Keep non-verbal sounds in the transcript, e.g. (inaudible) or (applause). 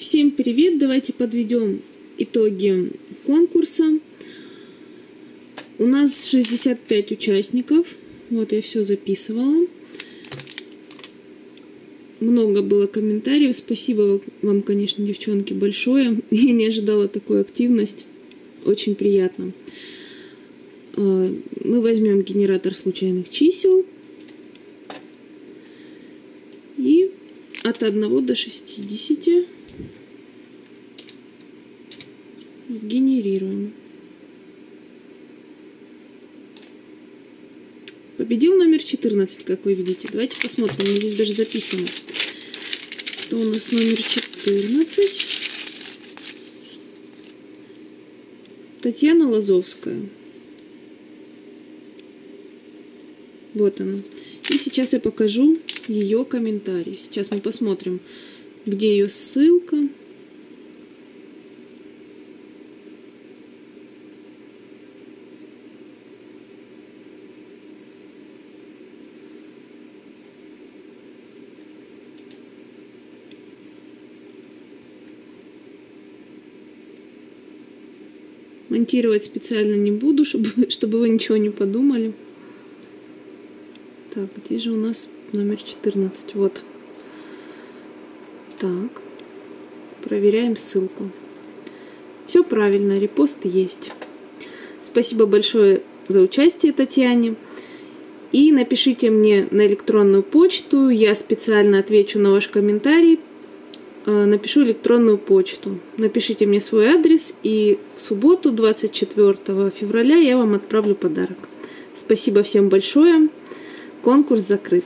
Всем привет! Давайте подведем итоги конкурса. У нас 65 участников. Вот я все записывала. Много было комментариев. Спасибо вам, конечно, девчонки, большое. (laughs) Я не ожидала такую активность. Очень приятно. А, мы возьмем генератор случайных чисел. И от 1 до 60 сгенерируем. Победил номер 14, как вы видите. Давайте посмотрим, у меня здесь даже записано. Что у нас номер 14? Татьяна Лазовская. Вот она. И сейчас я покажу ее комментарий. Сейчас мы посмотрим, где ее ссылка. Монтировать специально не буду, чтобы, (laughs) чтобы вы ничего не подумали. Так, где же у нас номер 14? Вот. Так. Проверяем ссылку. Все правильно, репост есть. Спасибо большое за участие Татьяне. И напишите мне на электронную почту, я специально отвечу на ваш комментарий, напишу электронную почту. Напишите мне свой адрес, и в субботу, 24 февраля, я вам отправлю подарок. Спасибо всем большое. Конкурс закрыт.